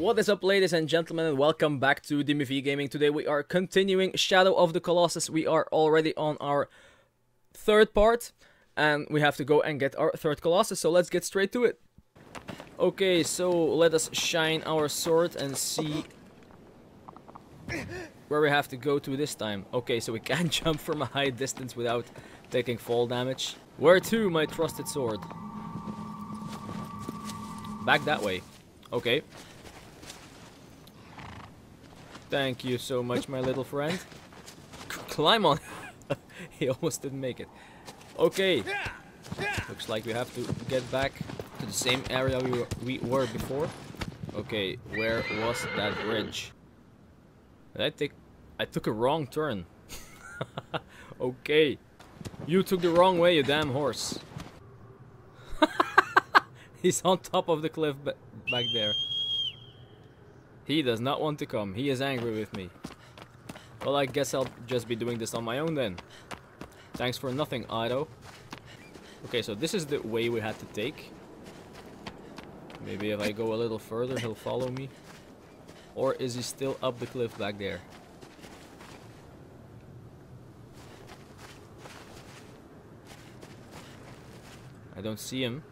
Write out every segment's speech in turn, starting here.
What is up ladies and gentlemen and welcome back to DimiV Gaming. Today we are continuing Shadow of the Colossus. We are already on our third part and we have to go and get our third Colossus, so let's get straight to it. Okay, so let us shine our sword and see where we have to go to this time. Okay, so we can jump from a high distance without taking fall damage. Where to, my trusted sword? Back that way. Okay. Thank you so much, my little friend. Climb on. he almost didn't make it. Okay. Looks like we have to get back to the same area we were, we were before. Okay, where was that bridge? Did I take... I took a wrong turn. okay. You took the wrong way, you damn horse. He's on top of the cliff back there. He does not want to come. He is angry with me. Well, I guess I'll just be doing this on my own then. Thanks for nothing, Otto. Okay, so this is the way we had to take. Maybe if I go a little further, he'll follow me. Or is he still up the cliff back there? I don't see him.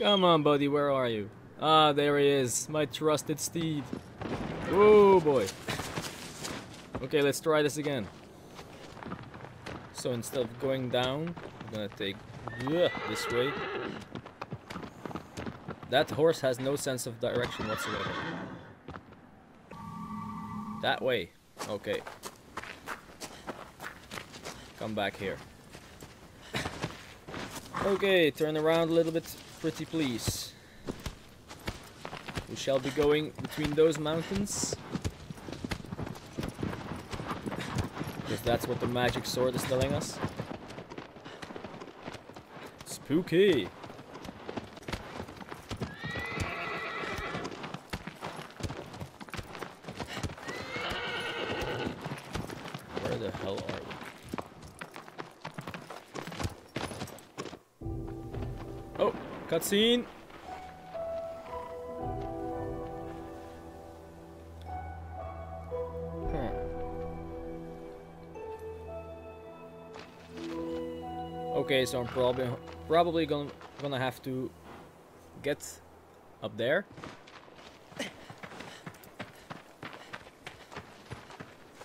Come on, buddy, where are you? Ah, there he is, my trusted steed. Oh boy. Okay, let's try this again. So instead of going down, I'm gonna take this way. That horse has no sense of direction whatsoever. That way. Okay. Come back here. Okay, turn around a little bit, pretty please. We shall be going between those mountains. Because that's what the magic sword is telling us. Spooky! Where the hell are we? Oh, cutscene! Okay, so I'm probably probably gonna gonna have to get up there.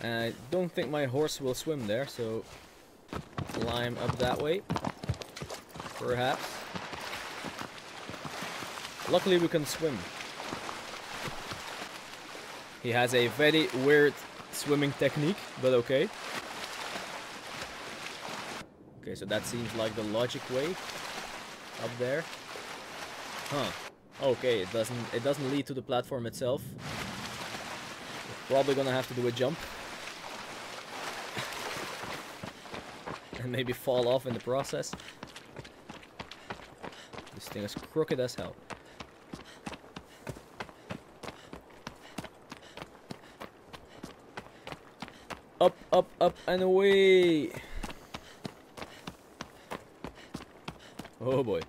I don't think my horse will swim there, so climb up that way. Perhaps. Luckily we can swim. He has a very weird swimming technique, but okay. So that seems like the logic way up there. Huh. Okay, it doesn't it doesn't lead to the platform itself. We're probably gonna have to do a jump. and maybe fall off in the process. This thing is crooked as hell. Up, up, up, and away! Oh boy.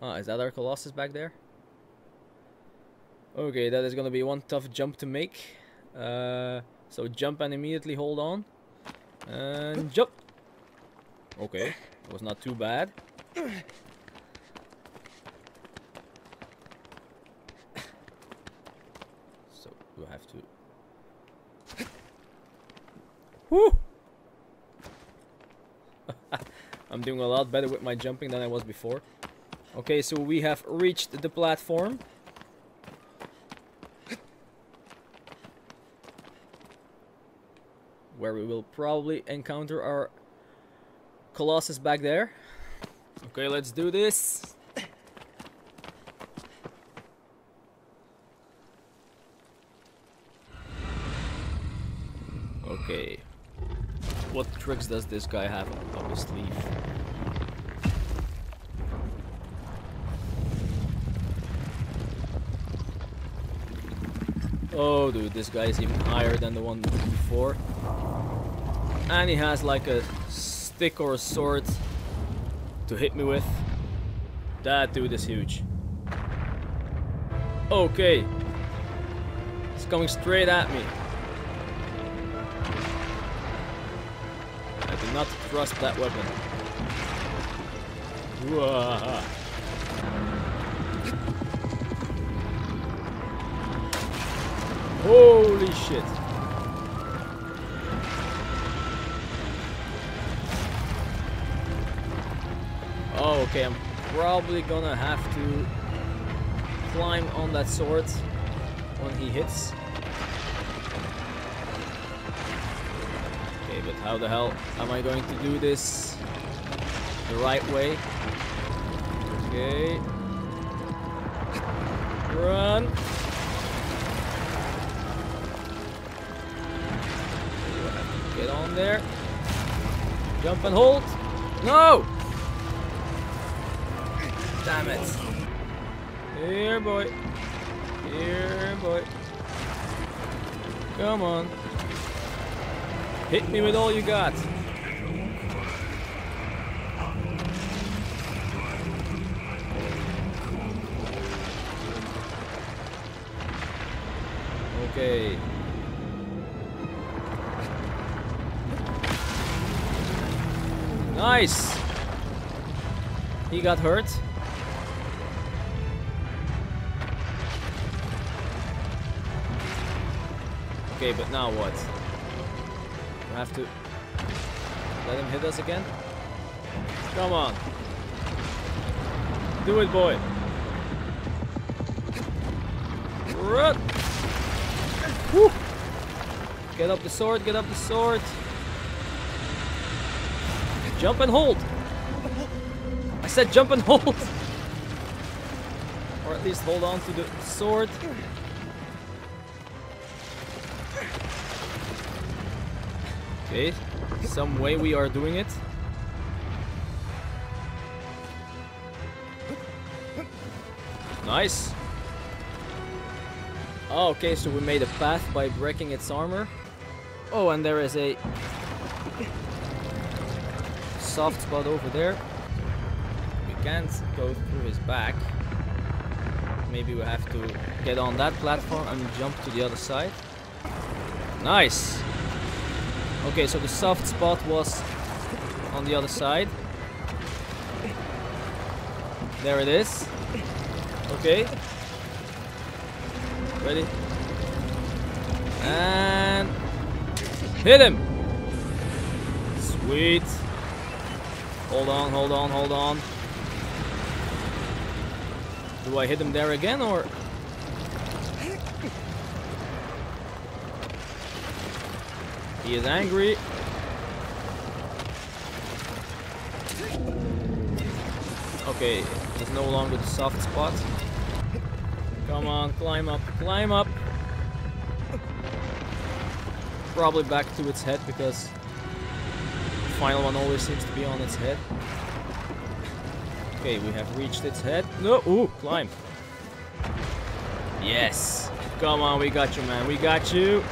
Ah, is that our Colossus back there? Okay, that is gonna be one tough jump to make. Uh, so jump and immediately hold on. And jump! Okay, it was not too bad. So, we have to... Woo! I'm doing a lot better with my jumping than I was before. Okay, so we have reached the platform. Where we will probably encounter our Colossus back there. Okay, let's do this. Okay. What tricks does this guy have up his sleeve? Oh dude, this guy is even higher than the one before. And he has like a stick or a sword to hit me with. That dude is huge. Okay. He's coming straight at me. Not trust that weapon. Whoa. Holy shit. Oh, okay, I'm probably gonna have to climb on that sword when he hits. But how the hell am I going to do this the right way? Okay. Run! Get on there. Jump and hold. No! Damn it. Here, boy. Here, boy. Come on. Hit me with all you got. Okay. Nice. He got hurt. Okay, but now what? We have to let him hit us again? Come on. Do it, boy. Run! Woo! Get up the sword, get up the sword. Jump and hold. I said jump and hold. or at least hold on to the sword. Okay, some way we are doing it. Nice. Oh, okay, so we made a path by breaking its armor. Oh, and there is a soft spot over there. We can't go through his back. Maybe we have to get on that platform and jump to the other side. Nice! Okay, so the soft spot was on the other side. There it is. Okay. Ready? And hit him. Sweet. Hold on, hold on, hold on. Do I hit him there again or? He is angry. Okay, it's no longer the soft spot. Come on, climb up, climb up. Probably back to its head because the final one always seems to be on its head. Okay, we have reached its head. No, ooh, climb. Yes. Come on, we got you, man. We got you.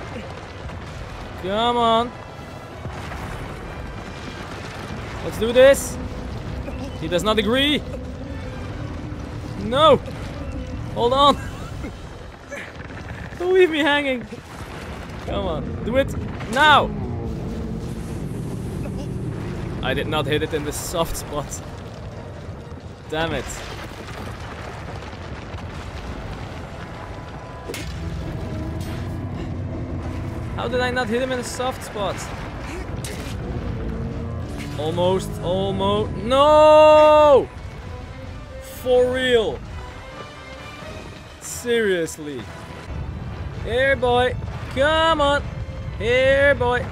Come on. Let's do this. He does not agree. No. Hold on. Don't leave me hanging. Come on. Do it now. I did not hit it in the soft spot. Damn it. How did I not hit him in a soft spot? Almost, almost. No! For real. Seriously. Here, boy. Come on. Here, boy.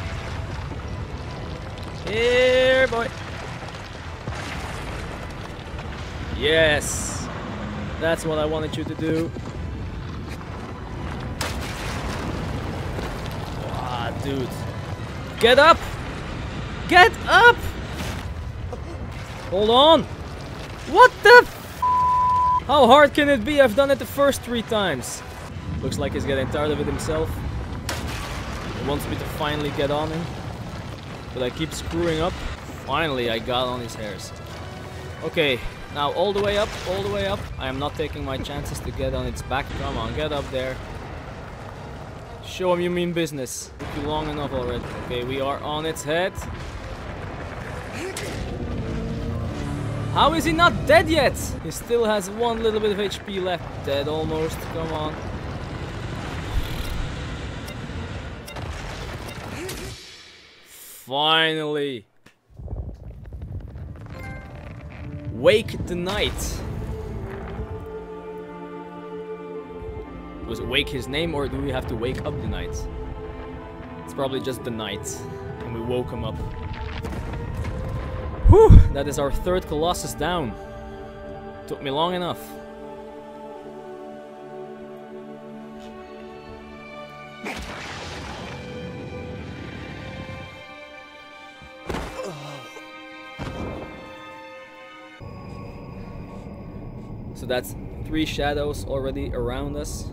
Here, boy. Yes. That's what I wanted you to do. Ah, dude. Get up! Get up! Hold on. What the How hard can it be? I've done it the first three times. Looks like he's getting tired of it himself. He wants me to finally get on him. But I keep screwing up. Finally, I got on his hairs. Okay, now all the way up, all the way up. I am not taking my chances to get on its back. Come on, get up there. Show him you mean business. Took you long enough already. Okay, we are on its head. How is he not dead yet? He still has one little bit of HP left. Dead almost. Come on. Finally. Wake the Knight. Was it wake his name or do we have to wake up the knight? It's probably just the knight. And we woke him up. Whew! That is our third Colossus down. Took me long enough. So that's three shadows already around us.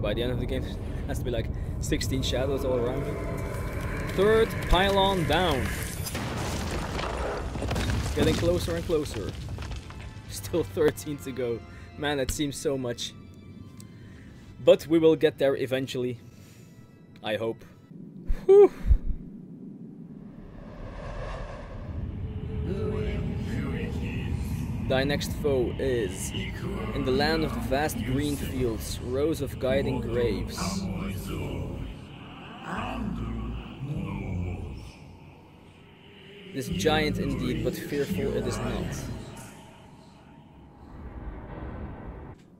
By the end of the game, has to be like 16 shadows all around you. Third pylon down. Getting closer and closer. Still 13 to go. Man, that seems so much. But we will get there eventually. I hope. Whew. Thy next foe is, in the land of the vast green fields, rows of guiding graves. This giant indeed, but fearful it is not.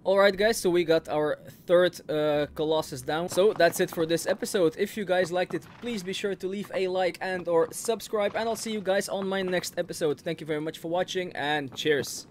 Alright guys, so we got our third uh, Colossus down. So that's it for this episode. If you guys liked it, please be sure to leave a like and or subscribe. And I'll see you guys on my next episode. Thank you very much for watching and cheers.